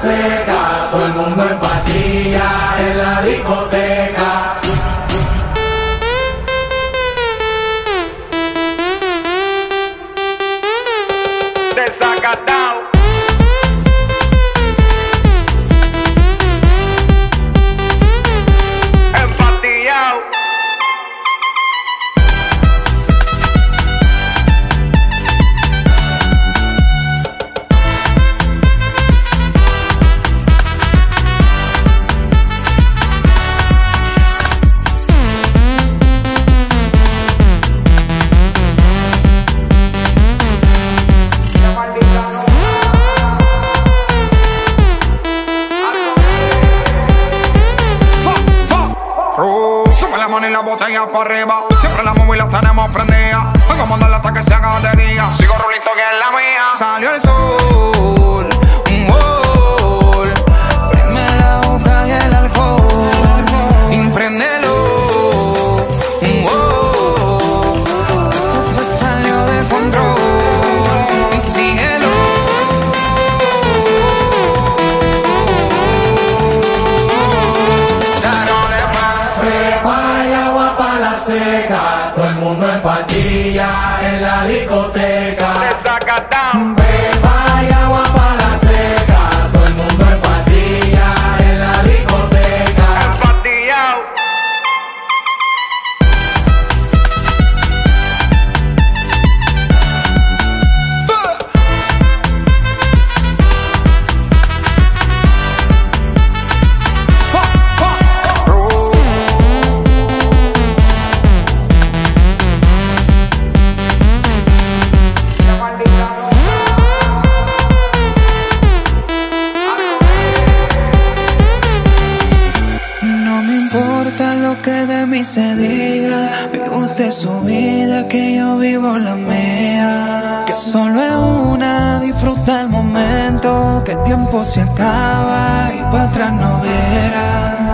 Seca, todo el mundo sube la botella para arriba. Siempre la móvil la tenemos prendida. Todo el mundo en patilla en la discoteca. Mí se diga, vive usted su vida, que yo vivo la mía. Que solo es una, disfruta el momento, que el tiempo se acaba y para atrás no viera.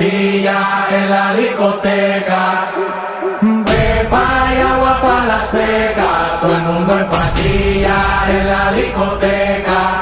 En la discoteca. Pepa y agua para la seca, todo el mundo en patilla en la discoteca.